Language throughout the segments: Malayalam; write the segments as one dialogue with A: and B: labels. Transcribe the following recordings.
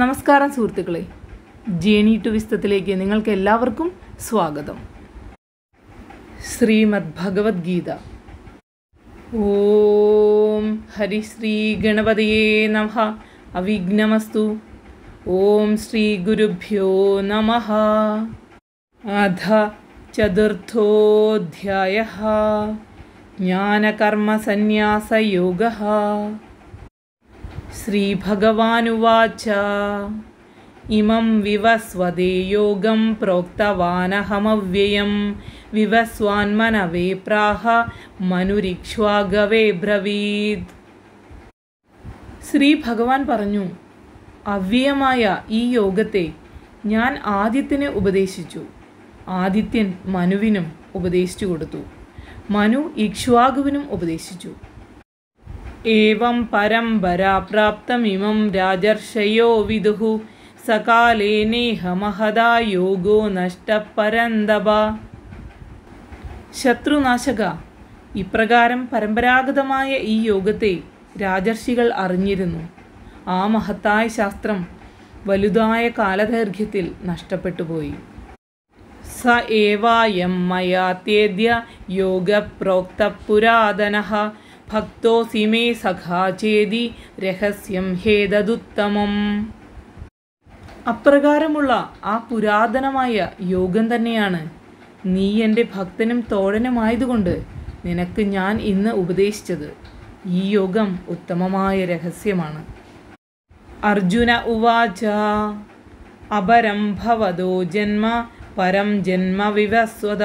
A: നമസ്കാരം സുഹൃത്തുക്കളെ. ജേണി ടു വിസ്തത്തിലേക്ക് നിങ്ങൾക്ക് എല്ലാവർക്കും സ്വാഗതം. ശ്രീമദ് ഭഗവത്ഗീത. ഓം ഹരിശ്രീ ഗണപതിയേ നമ. അവിഘ്നമസ്തു. ഓം ശ്രീ ഗുരുഭ്യോ നമ. അധ ചതുർത്ഥോധ്യായ. ജ്ഞാനകർമ്മസന്യാസയോഗः ശ്രീഭഗവാനുവാച. ഇമം വിവസ്വദേ യോഗം പ്രോക്തവാനഹമവ്യയം. വിവസ്വാൻമനവേ പ്രാഹ മനുരിക്ഷ്വാഗവേ ബ്രവീത്. ശ്രീ ഭഗവാൻ പറഞ്ഞു അവ്യയമായ ഈ യോഗത്തെ ഞാൻ ആദിത്യനെ ഉപദേശിച്ചു. ആദിത്യൻ മനുവിനും ഉപദേശിച്ചു കൊടുത്തു. മനു ഇക്ഷ്വാകുവിനും ഉപദേശിച്ചു. ഏവം പരമ്പരാ പ്രാപ്തമിമം രാജർഷയോ വിദുഹു സകാലേനേഹ योगो യോഗോ നഷ്ടപരന്തപ ശത്രുനാശക ഇപ്രകാരം പരമ്പരാഗതമായ ഈ യോഗത്തെ രാജർഷികൾ അറിഞ്ഞിരുന്നു. ആ മഹത്തായ ശാസ്ത്രം വലുതായ കാലദൈർഘ്യത്തിൽ നഷ്ടപ്പെട്ടുപോയി. സ ഏവായം മയാത്യേദ്യ യോഗപ്രോക്ത പുരാതന ഭക്തോസി മേ സഖാ ചേതി രഹസ്യം ഹേതദുത്തമം. അപ്രകാരമുള്ള ആ പുരാതനമായ യോഗം തന്നെയാണ്. നീ എന്റെ ഭക്തനും തോഴനുമായതുകൊണ്ട് നിനക്ക് ഞാൻ ഇന്ന് ഉപദേശിച്ചത്. ഈ യോഗം ഉത്തമമായ രഹസ്യമാണ്. അർജുന ഉവാച അപരം ഭവതോ ജന്മ പരം ജന്മ വിവസ്വത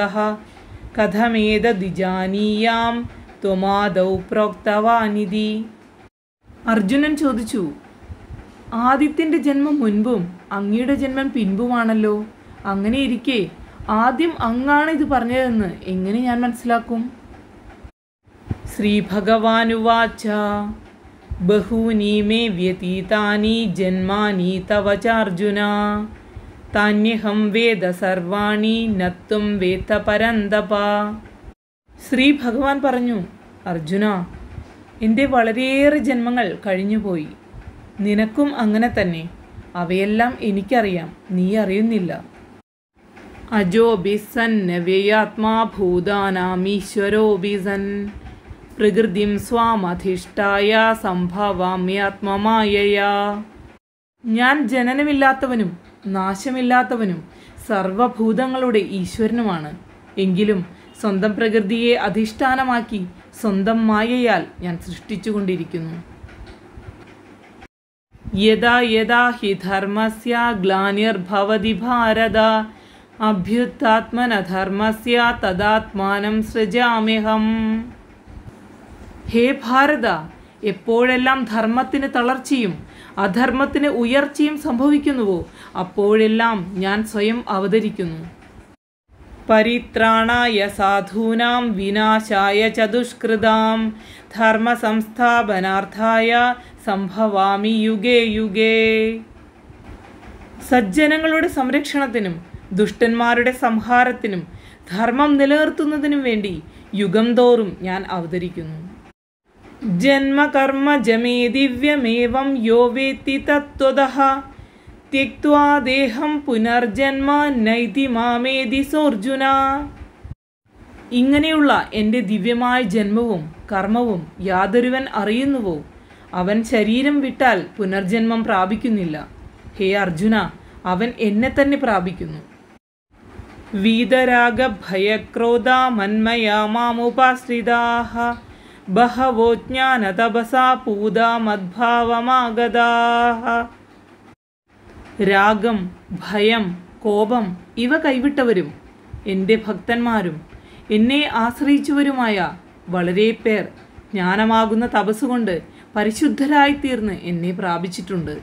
A: കഥമേതദിജാനീയാം ത്വമാദൗ പ്രോക്തവാനിധി. അർജുനൻ ചോദിച്ചു ആദിത്യന്റെ ജന്മം മുൻപും അങ്ങയുടെ ജന്മം പിൻപുമാണല്ലോ. അങ്ങനെ ഇരിക്കെ ആദ്യം അങ്ങാണ് ഇത് പറഞ്ഞതെന്ന് എങ്ങനെ ഞാൻ മനസ്സിലാക്കും? ശ്രീ ഭഗവാനുവാച്ച ബഹൂനി മേ വ്യതീതാനി ജന്മാനി തവ ചാർജുന താന്യഹം വേദ സർവാണി നത്വം വേത്ത പരന്തപ. ശ്രീ ഭഗവാൻ പറഞ്ഞു അർജുന എന്റെ വളരെയേറെ ജന്മങ്ങൾ കഴിഞ്ഞുപോയി. നിനക്കും അങ്ങനെ തന്നെ. അവയെല്ലാം എനിക്കറിയാം. നീ അറിയുന്നില്ല. അജോബി സൻ വ്യയാത്മാ ഭൂതാനാമീശ്വരോബി സൻ പ്രകൃതിം സ്വാമധിഷ്ഠായ സംഭവാമ്യാത്മമായയാ. ഞാൻ ജനനമില്ലാത്തവനും നാശമില്ലാത്തവനും സർവഭൂതങ്ങളുടെ ഈശ്വരനുമാണ്. എങ്കിലും സ്വന്തം പ്രകൃതിയെ അധിഷ്ഠാനമാക്കി സ്വന്തം മായയാൽ ഞാൻ സൃഷ്ടിച്ചുകൊണ്ടിരിക്കുന്നു. യഥാ യഥാ ഹി ധർമ്മസ്യ ഗ്ലാനിർഭവതി ഭാരത. അഭ്യുത്ഥാത്മനധർമ്മസ്യ തദാത്മാനം സൃജാമ്യഹം. ഹേ ഭാരത എപ്പോഴെല്ലാം ധർമ്മത്തിന് തളർച്ചയും അധർമ്മത്തിന് ഉയർച്ചയും സംഭവിക്കുന്നുവോ അപ്പോഴെല്ലാം ഞാൻ സ്വയം അവതരിക്കുന്നു. പരിത്രാണായ സാധൂനാം വിനാശായ ചതുഷ്കൃതാം ധർമ്മ സംസ്ഥാപനാർത്ഥായ സംഭവാമി യുഗേ യുഗേ. സജ്ജനങ്ങളുടെ സംരക്ഷണത്തിനും ദുഷ്ടന്മാരുടെ സംഹാരത്തിനും ധർമ്മം നിലനിർത്തുന്നതിനും വേണ്ടി യുഗം തോറും ഞാൻ അവതരിക്കുന്നു. ജന്മകർമ്മ ജമേ ദിവ്യമേവം യോ വേത്തി ത്യക്വാ ദേഹം പുനർജന്മ നൈതി മാമേതി സോർജുന ഇങ്ങനെയുള്ള എന്റെ ദിവ്യമായ ജന്മവും കർമ്മവും യാതൊരുവൻ അറിയുന്നുവോ? അവൻ ശരീരം വിട്ടാൽ പുനർജന്മം പ്രാപിക്കുന്നില്ല. ഹേ അർജുന അവൻ എന്നെ തന്നെ പ്രാപിക്കുന്നു. വീതരാഗ ഭയക്രോധ മന്മയാ മാമുപാശ്രിതാഹ ബഹവോ ജ്ഞാനതപസാ പൂത മദ്ഭാവമാഗതാഹ. രാഗം ഭയം കോപം ഇവ കൈവിട്ടവരും എന്റെ ഭക്തന്മാരും. എന്നെ ആശ്രയിച്ചവരുമായ വളരെ പേർ ജ്ഞാനമാകുന്ന തപസ്സുകൊണ്ട് പരിശുദ്ധരായിത്തീർന്ന് എന്നെ പ്രാപിച്ചിട്ടുണ്ട്.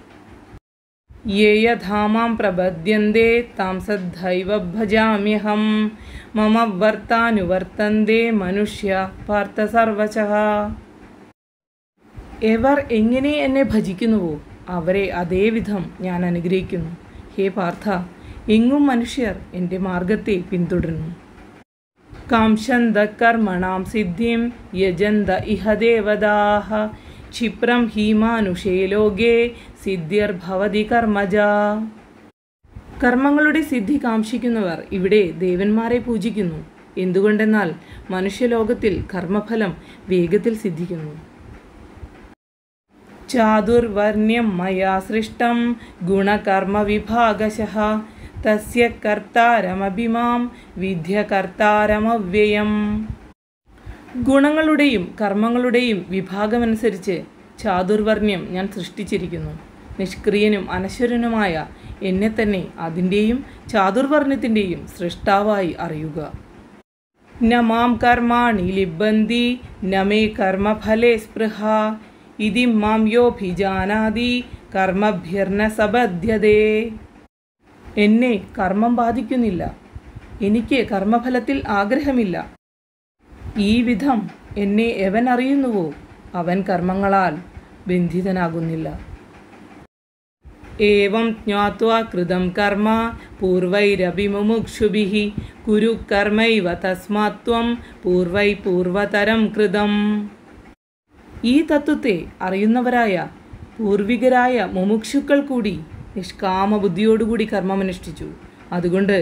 A: യേയധാമാം പ്രപദ്യന്തേ താം സദ്ധൈവ ഭജാമ്യഹം. മമ വർത്താനുവർത്തന്തേ മനുഷ്യ പാർത്ഥ സർവശ. എവർ എങ്ങനെ എന്നെ ഭജിക്കുന്നുവോ? അവരെ അതേവിധം ഞാൻ അനുഗ്രഹിക്കുന്നു. ഹേ പാർത്ഥ എങ്ങും മനുഷ്യർ എന്റെ മാർഗത്തെ പിന്തുടരുന്നു. കാംശന്ത കർമ്മണാം സിദ്ധിം യജന്ത ഇഹ ദേവതാഹ. ക്ഷിപ്രം ഹീമാനുഷേ ലോകേ സിദ്ധിർഭവതി കർമ്മജ. കർമ്മങ്ങളുടെ സിദ്ധി കാംക്ഷിക്കുന്നവർ ഇവിടെ ദേവന്മാരെ പൂജിക്കുന്നു. എന്തുകൊണ്ടെന്നാൽ മനുഷ്യലോകത്തിൽ കർമ്മഫലം വേഗത്തിൽ സിദ്ധിക്കുന്നു. ചാതുർവർണ്യം മയാ സൃഷ്ടം. ഗുണകർമ്മ വിഭാഗശ. തസ്യ കർത്താരമഭിമാം. വിദ്യ കർത്താരമവ്യയം ഗുണങ്ങളുടെയും കർമ്മങ്ങളുടെയും വിഭാഗമനുസരിച്ച് ചാതുർവർണ്യം ഞാൻ സൃഷ്ടിച്ചിരിക്കുന്നു. നിഷ്ക്രിയനും അനശ്വരനുമായ എന്നെ തന്നെ അതിന്റെയും ചാതുർവർണത്തിന്റെയും സൃഷ്ടാവായി അറിയുക. നമാം കർമാണി ലിബന്തി നമേ കർമ്മഫലേ സ്പൃഹ. ഇതി മാം യോഭിജാനാതി കർമ്മഭ്യർണ സബദ്ധ്യതേ എന്നെ കർമ്മം ബാധിക്കുന്നില്ല. എനിക്ക് കർമ്മഫലത്തിൽ ആഗ്രഹമില്ല. ഈ വിധം എന്നെ എവൻ അറിയുന്നുവോ? അവൻ കർമ്മങ്ങളാൽ ബന്ധിതനാകുന്നില്ല. ഏവം ജ്ഞാത്വാ കൃതം കർമ്മ പൂർവൈരഭിമുമുക്ഷുഭിः കുരു കർമ്മൈവ തസ്മാത്വം ത്വം പൂർവൈ പൂർവതരം കൃതം. ഈ തത്വത്തെ അറിയുന്നവരായ പൂർവികരായ മുമുക്ഷുക്കൾ കൂടി നിഷ്കാമ ബുദ്ധിയോടുകൂടി കർമ്മമനുഷ്ഠിച്ചു. അതുകൊണ്ട്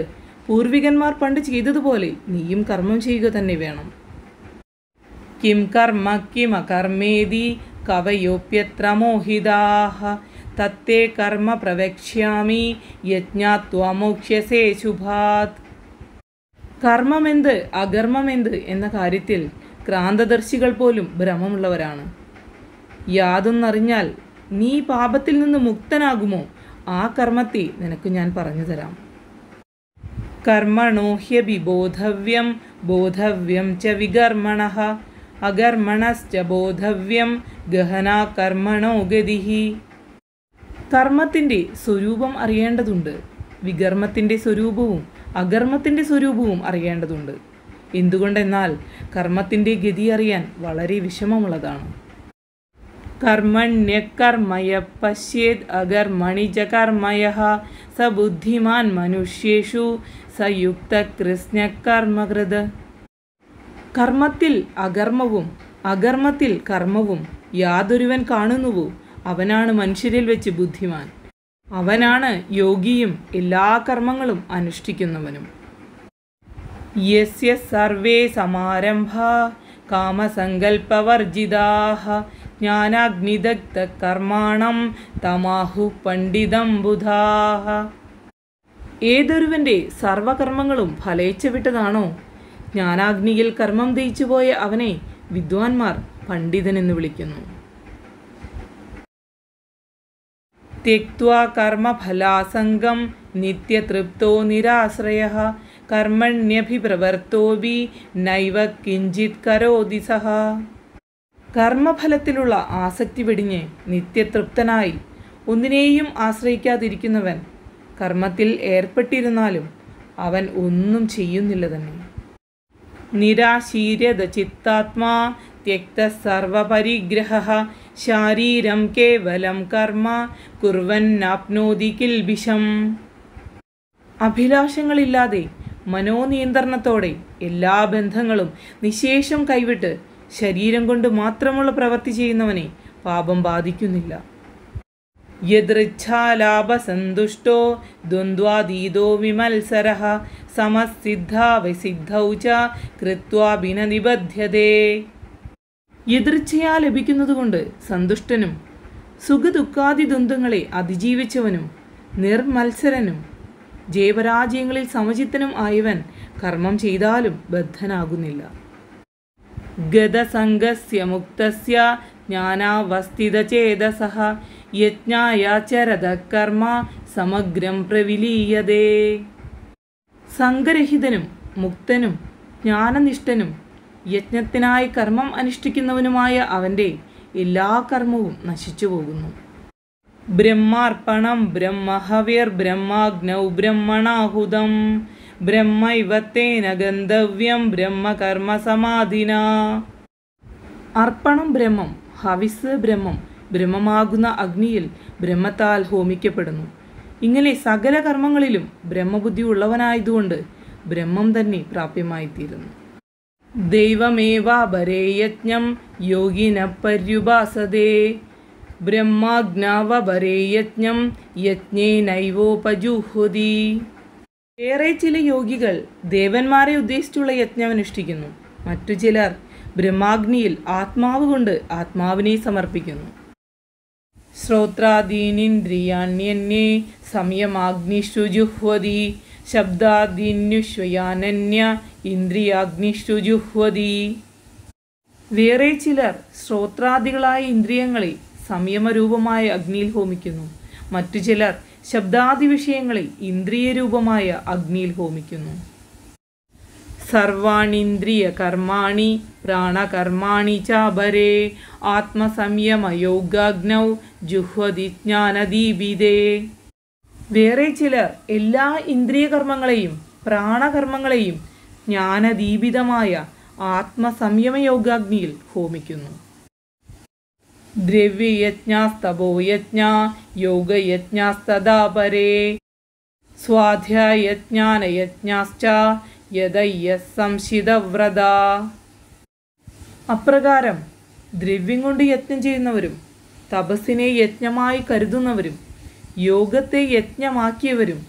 A: പൂർവികന്മാർ പണ്ട് ചെയ്തതുപോലെ നീയും കർമ്മം ചെയ്യുക തന്നെ വേണം. കിം കർമ്മ കിമകർമ്മേതി കവയോപ്യത്ര മോഹിതാഹ തത്തേ കർമ്മ പ്രവക്ഷ്യാമി യജ്ഞാത്വമോക്ഷ്യസേ ശുഭാത്. കർമ്മമെന്ത് അകർമ്മമെന്ത് എന്ന കാര്യത്തിൽ ക്രാന്തദർശികൾ പോലും ഭ്രമമുള്ളവരാണ്. യാതൊന്നറിഞ്ഞാൽ നീ പാപത്തിൽ നിന്ന് മുക്തനാകുമോ? ആ കർമ്മത്തെ നിനക്ക് ഞാൻ പറഞ്ഞു തരാം. കർമ്മണോ ബോധവ്യം ബോധവ്യം ച വികർമ്മണ അകർമ്മണശ്ച ബോധവ്യം ഗഹന കർമ്മണോ ഗതിഹി കർമ്മത്തിന്റെ സ്വരൂപം അറിയേണ്ടതുണ്ട്. വികർമ്മത്തിന്റെ സ്വരൂപവും അകർമ്മത്തിന്റെ സ്വരൂപവും അറിയേണ്ടതുണ്ട്. എന്തുകൊണ്ടെന്നാൽ കർമ്മത്തിന്റെ ഗതി അറിയാൻ വളരെ വിഷമമുള്ളതാണ്. കർമ്മണ്യകർമ്മയ പശ്യേത് അഗർ മണിജകർമ്മയ കർമ്മയ സ ബുദ്ധിമാൻ മനുഷ്യേഷു സയുക്ത കൃഷ്ണകർമ്മകൃത് കർമ്മത്തിൽ അകർമ്മവും അകർമ്മത്തിൽ കർമ്മവും യാതൊരുവൻ കാണുന്നുവോ? അവനാണ് മനുഷ്യരിൽ വെച്ച് ബുദ്ധിമാൻ. അവനാണ് യോഗിയും എല്ലാ കർമ്മങ്ങളും അനുഷ്ഠിക്കുന്നവനും. യേ സർവേ സമാരംഭാ കാമസങ്കല്പവർജിതാഹ ജ്ഞാനാഗ്നിദഗ്ധകർമാണം തമാഹു പണ്ഡിതം ബുധാഹ ഏതൊരുവന്റെ സർവകർമ്മങ്ങളും ഫലയിച്ചു വിട്ടതാണോ? ജ്ഞാനാഗ്നിയിൽ കർമ്മം ദയിച്ചുപോയ അവനെ വിദ്വാൻമാർ പണ്ഡിതനെന്ന് വിളിക്കുന്നു. തെക്വാ കർമ്മഫലാസംഗം നിത്യതൃപ്തോ നിരാശ്രയ കർമ്മണ്യഭിപ്രവർത്തോപി നൈവ കിഞ്ചിത് കരോതി സഹ. കർമ്മഫലത്തിലുള്ള ആസക്തി വെടിഞ്ഞ് നിത്യതൃപ്തനായി ഒന്നിനെയും ആശ്രയിക്കാതിരിക്കുന്നവൻ കർമ്മത്തിൽ ഏർപ്പെട്ടിരുന്നാലും അവൻ ഒന്നും ചെയ്യുന്നില്ല തന്നെ. നിരാശീര്യത ചിത്താത്മാ ത്യക്ത സർവപരിഗ്രഹ. ശാരീരം കേവലം കർമ്മ കുർവന്നാപ്നോതി കിൽബിഷം അഭിലാഷങ്ങളില്ലാതെ മനോനിയന്ത്രണത്തോടെ എല്ലാ ബന്ധങ്ങളും നിശേഷം കൈവിട്ട് ശരീരം കൊണ്ട് മാത്രമുള്ള പ്രവൃത്തി ചെയ്യുന്നവനെ പാപം ബാധിക്കുന്നില്ല. യദൃച്ഛാലാഭസന്തുഷ്ടോ ദ്വന്ദ്വാതീതോ വിമത്സര സമസിദ്ധാവസിദ്ധൗ ച കൃത്വാഭിനനിബധ്യതേ യദൃച്ഛയാ ലഭിക്കുന്നതുകൊണ്ട് സന്തുഷ്ടനും സുഖദുഃഖാദി ദ്വന്ദ്ങ്ങളെ അതിജീവിച്ചവനും നിർമത്സരനും ജയപരാജയങ്ങളിൽ സമചിത്തനും ആയവൻ കർമ്മം ചെയ്താലും ബദ്ധനാകുന്നില്ല. ഗതസംഗസ്യ മുക്തസ്യ ജ്ഞാനാവസ്ഥിതചേതസഃ യജ്ഞായാചരത കർമ്മ സമഗ്രം പ്രവിലീയതേ. സംഘരഹിതനും മുക്തനും ജ്ഞാനനിഷ്ഠനും യജ്ഞത്തിനായി കർമ്മം അനുഷ്ഠിക്കുന്നവനുമായ അവന്റെ എല്ലാ കർമ്മവും നശിച്ചു പോകുന്നു ബ്രഹ്മാർപ്പണം ബ്രഹ്മഹവിർ ബ്രഹ്മാഗ്നൗ ബ്രഹ്മണാഹുതം. ബ്രഹ്മൈവത്തേന ഗന്ധവ്യം ബ്രഹ്മകർമ്മ സമാധിന അർപ്പണം ബ്രഹ്മം ഹവിസ് ബ്രഹ്മം ബ്രഹ്മമാകുന്ന അഗ്നിയിൽ ബ്രഹ്മത്താൽ ഹോമിക്കപ്പെടുന്നു. ഇങ്ങനെ സകല കർമ്മങ്ങളിലും ബ്രഹ്മബുദ്ധി ഉള്ളവനായതുകൊണ്ട് ബ്രഹ്മം തന്നെ പ്രാപ്യമായിത്തീരുന്നു. ദൈവമേവാ യജ്ഞം യോഗിന പര്യുപാസതേ ബ്രഹ്മാഗ്നാവപരേ യജ്ഞം യജ്ഞേനൈവോപജുഹുതി. ഏറെ ചില യോഗികൾ ദേവന്മാരെ ഉദ്ദേശിച്ചുള്ള യജ്ഞം അനുഷ്ഠിക്കുന്നു. മറ്റു ചിലർ ബ്രഹ്മാഗ്നിയിൽ ആത്മാവ് കൊണ്ട് ആത്മാവിനെ സമർപ്പിക്കുന്നു. ശ്രോത്രാദീനിന്ദ്രിയാണ്യന്യേ സംയമാഗ്നിഷു ജുഹ്വതി ശബ്ദാദീന്യുഷ്വയാനന്യ ഇന്ദ്രിയാഗ്നിഷു വേറെ ചിലർ ശ്രോത്രാദികളായ ഇന്ദ്രിയങ്ങളെ സംയമരൂപമായ അഗ്നിയിൽ ഹോമിക്കുന്നു. മറ്റു ചിലർ ശബ്ദാദി വിഷയങ്ങളെ ഇന്ദ്രിയരൂപമായ അഗ്നിയിൽ ഹോമിക്കുന്നു. സർവാണിന്ദ്രിയ കർമാണി പ്രാണകർമാണി ചാപരേ ആത്മസംയമയോഗാഗ്നൗ ജുഹ്വതി ജ്ഞാനദീപിതേ. വേറെ ചിലർ എല്ലാ ഇന്ദ്രിയ കർമ്മങ്ങളെയും പ്രാണകർമ്മങ്ങളെയും ജ്ഞാനദീപിതമായ ആത്മസംയമയോഗാഗ്നിയിൽ ഹോമിക്കുന്നു. ദ്രവ്യയജ്ഞാസ്തപോ യജ്ഞ യോഗയജ്ഞാസ്തദാ സ്വാധ്യായജ്ഞാനയജ്ഞാശ്ച യദയ്യ സംശിതവ്രത. അപ്രകാരം ദ്രവ്യം കൊണ്ട് യജ്ഞം ചെയ്യുന്നവരും തപസ്സിനെ യജ്ഞമായി കരുതുന്നവരും യോഗത്തെ യജ്ഞമാക്കിയവരും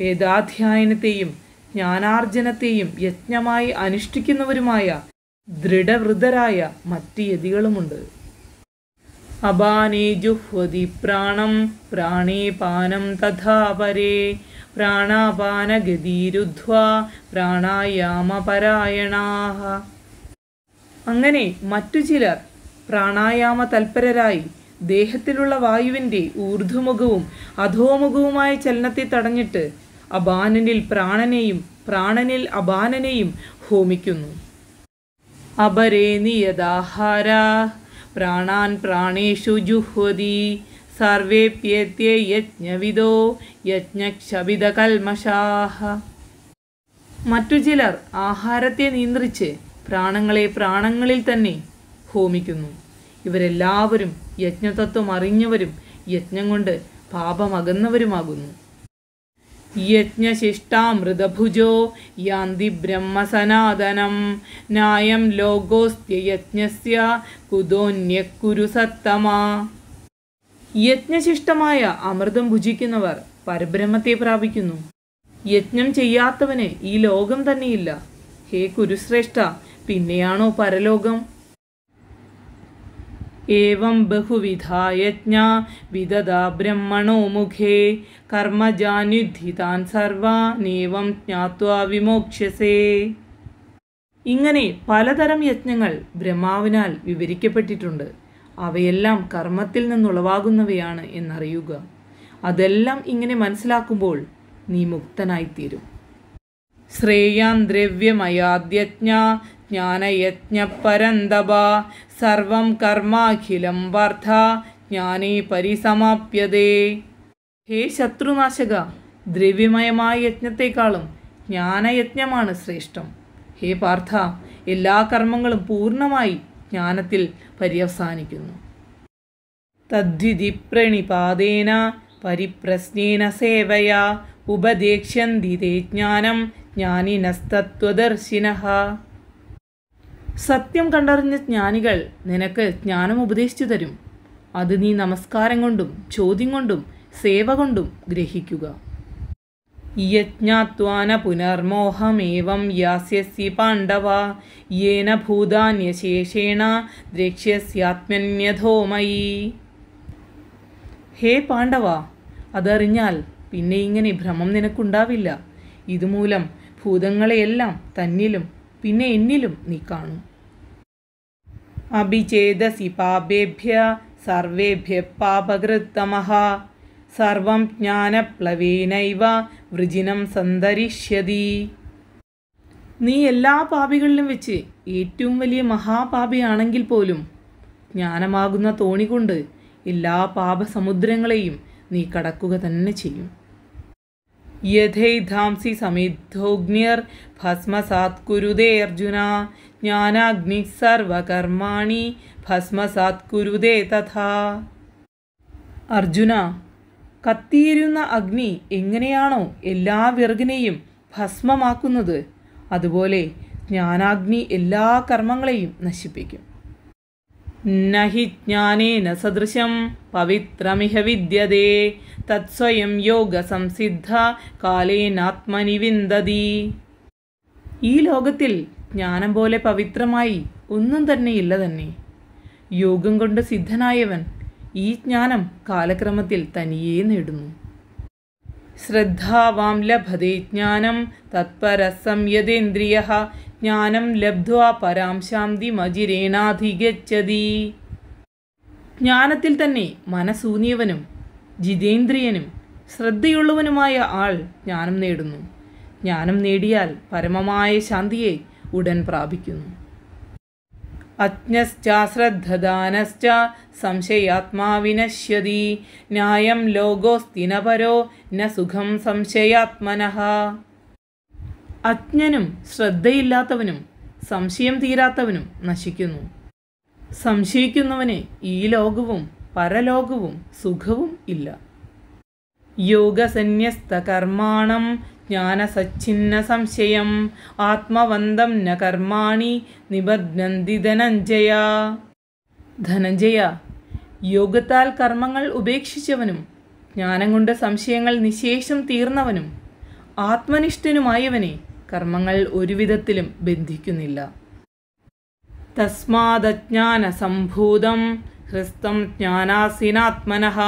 A: വേദാധ്യായനത്തെയും ജ്ഞാനാർജനത്തെയും യജ്ഞമായി അനുഷ്ഠിക്കുന്നവരുമായ ദൃഢവൃതരായ മറ്റ് യതികളുമുണ്ട്. അപാനേ ജുഹ്വതി പ്രാണം പ്രാണേപാനം തഥാ പരേ. പ്രാണാപാനഗതിരുധ്വ പ്രാണായാമപരായണാഹ. അങ്ങനെ മറ്റു ചിലർ പ്രാണായാമ തൽപരരായി ദേഹത്തിലുള്ള വായുവിന്റെ ഊർധ്വമുഖവും അധോമുഖവുമായ ചലനത്തെ തടഞ്ഞിട്ട് അപാനനിൽ പ്രാണനെയും പ്രാണനിൽ അപാനനെയും ഹോമിക്കുന്നു. അപരേ നിയതാഹാര. പ്രാണാൻ പ്രാണേഷു ജുഹ്വതി സർവേപ്യേത്യ യജ്ഞവിദോ യജ്ഞക്ഷപിതകൽമഷാഹ മറ്റു ചിലർ ആഹാരത്തെ നിയന്ത്രിച്ച് പ്രാണങ്ങളെ പ്രാണങ്ങളിൽ തന്നെ ഹോമിക്കുന്നു. ഇവരെല്ലാവരും യജ്ഞതത്വം അറിഞ്ഞവരും യജ്ഞം കൊണ്ട് പാപമകന്നവരുമാകുന്നു. യജ്ഞശിഷ്ടാമൃതഭുജോ യാന്തി ബ്രഹ്മസനാതനം. ന്യായം ലോകോസ്ത്യയജ്ഞസ്യ കുതോന്യക്കുരു സത്തമാ യജ്ഞശിഷ്ടമായ അമൃതം ഭുജിക്കുന്നവർ പരബ്രഹ്മത്തെ പ്രാപിക്കുന്നു. യജ്ഞം ചെയ്യാത്തവന് ഈ ലോകം തന്നെയില്ല. ഹേ കുരുശ്രേഷ്ഠ പിന്നെയാണോ പരലോകം? ഏവം ബഹുവിധായജ്ഞ യജ്ഞ വിദദ ബ്രഹ്മണോ മുഖേ. കർമ്മജാനുദ്ധിതാൻ സർവാനേവം ജ്ഞാത്വാ വിമോക്ഷ്യസേ. ഇങ്ങനെ പലതരം യജ്ഞങ്ങൾ ബ്രഹ്മാവിനാൽ വിവരിക്കപ്പെട്ടിട്ടുണ്ട്. അവയെല്ലാം കർമ്മത്തിൽ നിന്നുളവാകുന്നവയാണ് എന്നറിയുക. അതെല്ലാം ഇങ്ങനെ മനസ്സിലാക്കുമ്പോൾ നീ മുക്തനായിത്തീരും. ശ്രേയാൻ ദ്രവ്യമയാദ്യജ്ഞ ജ്ഞാനയജ്ഞ പരന്തപ സർവം കർമാഖിലം വർദ്ധ ജ്ഞാനേ പരിസമാപ്യതേ. ഹേ ശത്രുനാശക ദ്രവ്യമയമായ യജ്ഞത്തെക്കാളും ജ്ഞാനയജ്ഞമാണ് ശ്രേഷ്ഠം. ഹേ പാർത്ഥ എല്ലാ കർമ്മങ്ങളും പൂർണമായി ജ്ഞാനത്തിൽ പര്യവസാനിക്കുന്നു. തദ്വിധി പ്രണിപാതേന പരിപ്രശ്നേന സേവയാ ഉപദേക്ഷ്യന്തി തേ ജ്ഞാനം ജ്ഞാനിനസ്തത്വദർശിന. സത്യം കണ്ടറിഞ്ഞ ജ്ഞാനികൾ നിനക്ക് ജ്ഞാനം ഉപദേശിച്ചു തരും. അത് നീ നമസ്കാരം കൊണ്ടും ചോദ്യം കൊണ്ടും സേവ കൊണ്ടും ഗ്രഹിക്കുക. യജ്ഞാത്വാന പുനർമോഹമേവം യാസ്യസി പാണ്ഡവ. യേന ഭൂതാന്യശേഷേണ ദ്രക്ഷ്യസ്യാത്മന്യധോമയി ഹേ പാണ്ഡവ അതറിഞ്ഞാൽ പിന്നെ ഇങ്ങനെ ഭ്രമം നിനക്കുണ്ടാവില്ല. ഇതുമൂലം ഭൂതങ്ങളെയെല്ലാം തന്നിലും പിന്നെ എന്നിലും നീ കാണും. അഭിചേതസി പാപേഭ്യ സർവേഭ്യ പാപകൃത്തമഃ സർവം ജ്ഞാനപ്ലവേനൈവ വൃജിനം സന്തരിഷ്യതി നീ എല്ലാ പാപികളിലും വെച്ച് ഏറ്റവും വലിയ മഹാപാപിയാണെങ്കിൽ പോലും ജ്ഞാനമാകുന്ന തോണി കൊണ്ട് എല്ലാ പാപസമുദ്രങ്ങളെയും നീ കടക്കുക തന്നെ ചെയ്യും. യഥൈധാംസി സമിദ്ധോഗ്നിർ ഭസ്മസാത്കുരുതേ അർജുന ജ്ഞാനാഗ്നി സർവകർമാണി ഭസ്മസാത്കുരുതേ തഥാ. അർജുന കത്തിയിരുന്ന അഗ്നി എങ്ങനെയാണോ എല്ലാ വിറകിനെയും ഭസ്മമാക്കുന്നത് അതുപോലെ ജ്ഞാനാഗ്നി എല്ലാ കർമ്മങ്ങളെയും നശിപ്പിക്കും. നഹി ജ്ഞാനേന സദൃശം പവിത്രമിഹ വിദ്യതേ തത്സ്വയം യോഗ സംസിദ്ധ കാലേനാത്മനി വിന്ദതി. ഈ ലോകത്തിൽ ജ്ഞാനം പോലെ പവിത്രമായി ഒന്നും തന്നെ ഇല്ല തന്നെ. യോഗം കൊണ്ട് സിദ്ധനായവൻ ഈ ജ്ഞാനം കാലക്രമത്തിൽ തനിയേ നേടുന്നു. ശ്രദ്ധാവാം ലഭതേ ജ്ഞാനം തത്പര സംയതേന്ദ്രിയ ജ്ഞാനം ലബ്ധ്വാ പരാം ശാന്തിമജിരേണാധിഗച്ഛതി ജ്ഞാനത്തിൽ തന്നെ മനസൂന്യവനും ജിതേന്ദ്രിയനും ശ്രദ്ധയുള്ളവനുമായ ആൾ ജ്ഞാനം നേടുന്നു. ജ്ഞാനം നേടിയാൽ പരമമായ ശാന്തിയെ ഉടൻ പ്രാപിക്കുന്നു. അജ്ഞശ്ചാശ്രദ്ധദാനശ്ച സംശയാത്മാവിനശ്യതി. ന്യായം ലോകോസ്തിനപരോ ന സുഖം സംശയാത്മനഃ. അജ്ഞനും ശ്രദ്ധയില്ലാത്തവനും സംശയം തീരാത്തവനും നശിക്കുന്നു. സംശയിക്കുന്നവന് ഈ ലോകവും പരലോകവും സുഖവും ഇല്ല. യോഗസന്യസ്ത കർമാണം ജ്ഞാനസച്ഛിന്ന സംശയം ആത്മവന്തം ന കർമാണി നിബധ്നന്തി ധനഞ്ജയ ധനഞ്ജയ യോഗത്താൽ കർമ്മങ്ങൾ ഉപേക്ഷിച്ചവനും ജ്ഞാനം കൊണ്ട് സംശയങ്ങൾ നിശേഷം തീർന്നവനും ആത്മനിഷ്ഠനുമായവനെ കർമ്മങ്ങൾ ഒരുവിധത്തിലും ബന്ധിക്കുന്നില്ല. തസ്മാദജ്ഞാനസംഭൂതം ഹൃസ്തം ജ്ഞാനാസീനാത്മനഃ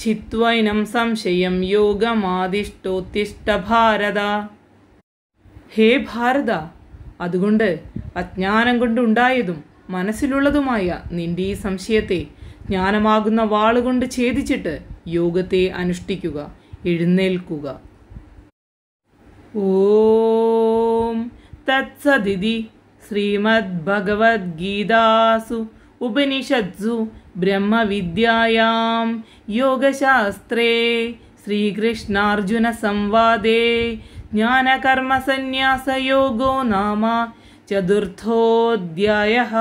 A: ചിത്വൈനം സംശയം യോഗമാദിഷ്ടോത്തിഷ്ട ഭാരത ഹേ ഭാരത അതുകൊണ്ട് അജ്ഞാനം കൊണ്ടുണ്ടായതും മനസ്സിലുള്ളതുമായ നിന്റെ ഈ സംശയത്തെ ജ്ഞാനമാകുന്ന വാളുകൊണ്ട് ഛേദിച്ചിട്ട് യോഗത്തെ അനുഷ്ഠിക്കുക എഴുന്നേൽക്കുക. ഓം തത്സദിതി ശ്രീമദ്ഭഗവത്ഗീതാസു ഉപനിഷത്സു ब्रह्मविद्यायां योगशास्त्रे श्रीकृष्णार्जुनसंवादे ज्ञानकर्मसन्न्यासयोगो नाम चतुर्थोऽध्यायः।